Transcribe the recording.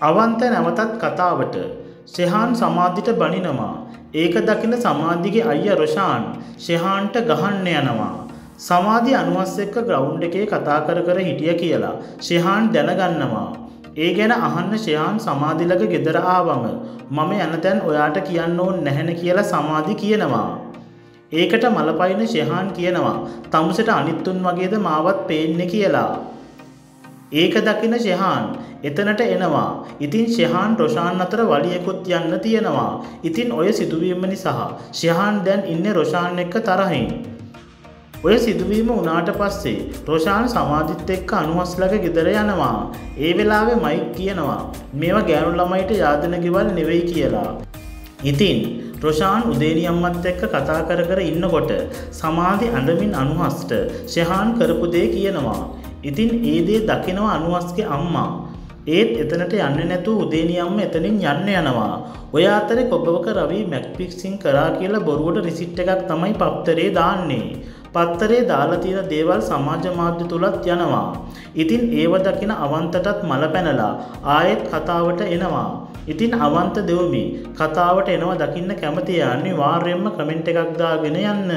අවන්ත නැවතත් කතාවට ශෙහාන් සමාධිට බනිනවා. ඒක දකින සමාධිගේ අයියා රොෂාන් ශෙහාන්ට ගහන්න යනවා. සමාධි අනුවස් එක්ක ග්‍රවුන්ඩ් එකේ කතා කර කර හිටිය කියලා ශෙහාන් දැනගන්නවා. ඒ ගැන අහන්න ශයාන් සමාධිලක ගෙදර ආවම මම යන තැන් ඔයාට කියන්න ඕන් නැහැන කියලා සමාධි කියනවා. ඒකට මලපයින ශයහාන් කියනවා තමුසට අනිත්තුන් වගේද මාවත් පේන්න කියලා. ඒක දකින ශයහාන් එතනට එනවා ඉතින් ශයහාන් රොෂාන් අතර වලියකුත් යන්න තියෙනවා. ඉතින් ඔය සිදුවීම නිසා ශයහාන් දැන් ඉන්න රොෂාන් එක්ක තරහින්. ඔය සිදුවීම වනාට පස්සේ රෝෂාන් සමාධිත් එක්ක අනුවස්ලක ගෙදර යනවා. ඒ වෙලාවෙ මයික් කියනවා මේවා ගෑනු ළමයිට යාදන ගෙවල් නෙවෙයි කියලා. ඉතින් රොෂාන් උදේනියම්මත් එක්ක කතා කර කර ඉන්නකොට සමාධි අඳමින් අනුහස්ට ශෙහාන් කරපු දේ කියනවා. ඉතින් ඒ දේ දකිනවා අනුවස්ගේ අම්මා. ඒත් එතනට යන්න නැතු උදේනියම්ම එතනින් යන්න යනවා. ඔය අතරේ කොබවක රවී මැක්පික්සිං කරා කියලා බොරුවට රිසිට් එකක් තමයි පප්තරේ දාන්නේ. පත්තරේ දාලා තියෙන දේවල් සමාජ මාධ්‍ය තුලත් යනවා. ඉතින් ඒව දකින අවන්තටත් මල පැනලා ආයෙත් කතාවට එනවා. ඉතින් අවන්ත දෙවමි කතාවට එනවා දකින්න කැමති අනිවාර්යයෙන්ම කමෙන්ට් එකක් දාගෙන යන්න.